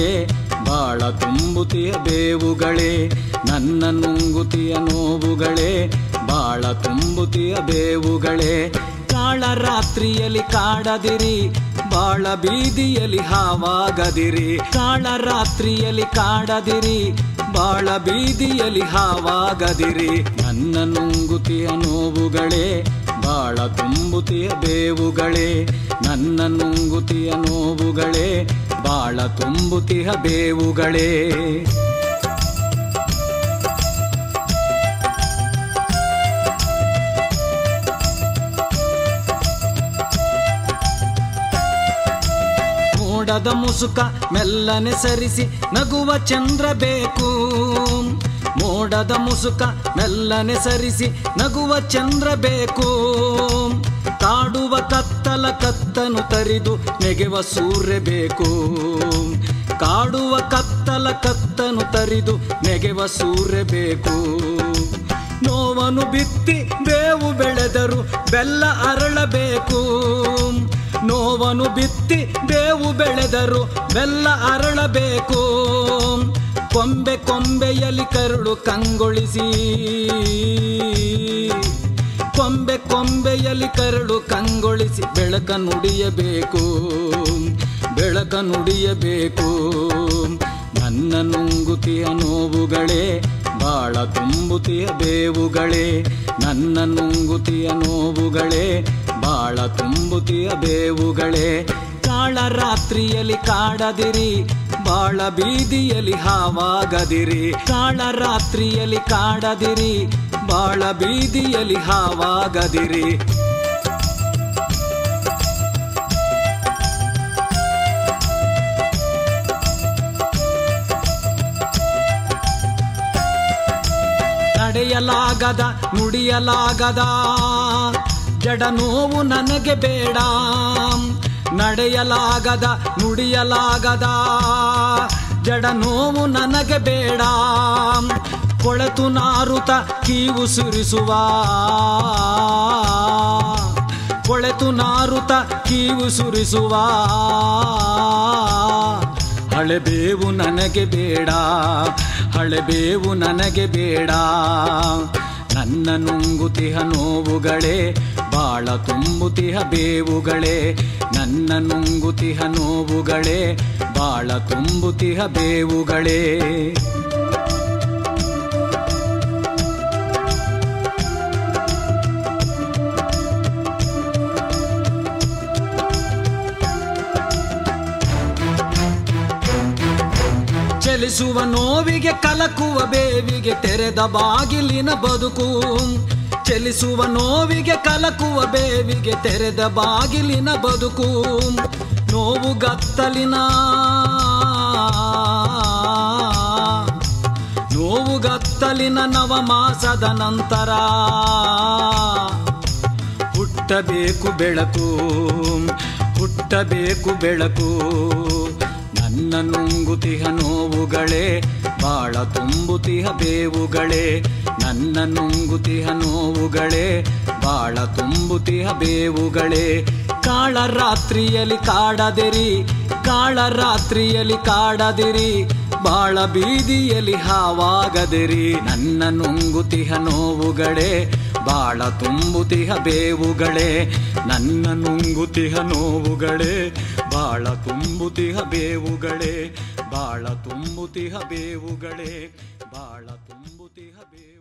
ನೋವುಗಳೇ ಬಾಳ ತುಂಬುತಿಯ ಬೇವುಗಳೇ, ನನ್ನ ನುಂಗುತಿಯ ನೋವುಗಳೇ, ಬಾಳ ತುಂಬುತಿಯ ಬೇವುಗಳೇ. ಕಾಳ ರಾತ್ರಿಯಲ್ಲಿ ಕಾಡದಿರಿ, ಬಾಳ ಬೀದಿಯಲ್ಲಿ ಹಾವಾಗದಿರಿ. ಕಾಳ ರಾತ್ರಿಯಲ್ಲಿ ಕಾಡದಿರಿ, ಬಾಳ ಬೀದಿಯಲ್ಲಿ ಹಾವಾಗದಿರಿ. ನನ್ನ ನುಂಗುತಿಯ ನೋವುಗಳೇ, ಬಾಳ ತುಂಬುತಿಯ ಬೇವುಗಳೇ. ನನ್ನ ನುಂಗುತಿಯ ನೋವುಗಳೇ ಬಾಳ ತುಂಬುತಿಹ ಬೇವುಗಳೇ. ಮೋಡದ ಮುಸುಕ ಮೆಲ್ಲನೆ ಸರಿಸಿ ನಗುವ ಚಂದ್ರ ಬೇಕು. ಮೋಡದ ಮುಸುಕ ಮೆಲ್ಲನೆ ಸರಿಸಿ ನಗುವ ಚಂದ್ರ ಬೇಕು. ಕಾಡುವ ಕತ್ತಲ ಕತ್ತನು ತರಿದು ನೆಗೆವ ಸೂರ್ಯ ಬೇಕು. ಕಾಡುವ ಕತ್ತಲ ಕತ್ತನು ತರಿದು ನೆಗೆವ ಸೂರ್ಯ ಬೇಕು. ನೋವನು ಬಿತ್ತಿ ಬೇವು ಬೆಳೆದರು ಬೆಲ್ಲ ಅರಳಬೇಕು. ನೋವನು ಬಿತ್ತಿ ಬೇವು ಬೆಳೆದರು ಬೆಲ್ಲ ಅರಳಬೇಕು. ಕೊಂಬೆ ಕೊಂಬೆಯಲ್ಲಿ ಕರುಳು ಕಂಗೊಳಿಸಿ. ಕೊಂಬೆ ಕೊಂಬೆಯಲ್ಲಿ ಕರಡು ಕಂಗೊಳಿಸಿ ಬೆಳಕ ನುಡಿಯಬೇಕು. ಬೆಳಕ ನುಡಿಯಬೇಕು. ನನ್ನ ನುಂಗುತಿಯ ನೋವುಗಳೇ, ಬಾಳ ತುಂಬುತಿಯ ಬೇವುಗಳೇ. ನನ್ನ ನುಂಗುತಿಯ ನೋವುಗಳೇ, ಬಾಳ ತುಂಬುತಿಯ ಬೇವುಗಳೇ. ಕಾಳ ರಾತ್ರಿಯಲ್ಲಿ ಕಾಡದಿರಿ, ಬಾಳ ಬೀದಿಯಲ್ಲಿ ಹಾವಾಗದಿರಿ. ಕಾಳ ರಾತ್ರಿಯಲ್ಲಿ ಕಾಡದಿರಿ ಬಾಳ ಬೀದಿಯಲ್ಲಿ ಹಾವಾಗದಿರಿ. ನಡೆಯಲಾಗದ ನುಡಿಯಲಾಗದ ಜಡ ನೋವು ನನಗೆ ಬೇಡ. ನಡೆಯಲಾಗದ ನುಡಿಯಲಾಗದ ಜಡ ನೋವು ನನಗೆ ಬೇಡ. ಕೊಳೆತು ನಾರುತ ಕೀವು ಸುರಿಸುವ. ಕೊಳೆತು ನಾರುತ ಕೀವು ಸುರಿಸುವ. ಹಳೆಬೇವು ನನಗೆ ಬೇಡ. ಹಳೆಬೇವು ನನಗೆ ಬೇಡ. ನನ್ನ ನುಂಗುತಿಹ ನೋವುಗಳೇ, ಬಾಳ ತುಂಬುತಿಹ ಬೇವುಗಳೇ. ನನ್ನ ನುಂಗುತಿಹ ನೋವುಗಳೇ ಬಾಳ ತುಂಬುತಿಹ ಬೇವುಗಳೇ. ಚಲಿಸುವ ನೋವಿಗೆ ಕಲಕುವ ಬೇವಿಗೆ ತೆರೆದ ಬಾಗಿಲಿನ ಬದುಕು. ಚಲಿಸುವ ನೋವಿಗೆ ಕಲಕುವ ಬೇವಿಗೆ ತೆರೆದ ಬಾಗಿಲಿನ ಬದುಕು. ನೋವು ಗತ್ತಲಿನ. ನೋವು ಗತ್ತಲಿನ ನವಮಾಸದ ನಂತರ ಹುಟ್ಟಬೇಕು ಬೆಳಕು ಹುಟ್ಟಬೇಕು ಬೆಳಕು. ನನ್ನ ನುಂಗುತಿಹ ನೋವುಗಳೇ ಬಾಳ ತುಂಬುತಿಹ ಬೇವುಗಳೇ, ನನ್ನ ನುಂಗುತಿಹ ನೋವುಗಳೇ, ಬಾಳ ತುಂಬುತಿಹ ಬೇವುಗಳೇ. ಕಾಳ ರಾತ್ರಿಯಲ್ಲಿ ಕಾಡದಿರಿ, ಕಾಳ ರಾತ್ರಿಯಲ್ಲಿ ಕಾಡದಿರಿ, ಬಾಳ ಬೀದಿಯಲ್ಲಿ ಹಾವಾಗದಿರಿ. ನನ್ನ ನುಂಗುತಿಹ ನೋವುಗಳೇ, ಬಾಳ ತುಂಬುತಿಹ ಬೇವುಗಳೇ, ನನ್ನ ನುಂಗುತಿಹ ನೋವುಗಳೇ. ಬಾಳ ತುಂಬುತಿಹ ಬೇವುಗಳೇ ಬಾಳ ತುಂಬುತಿಹ ಬೇವುಗಳೇ ಬಾಳ ತುಂಬುತಿಹ ಬೇವು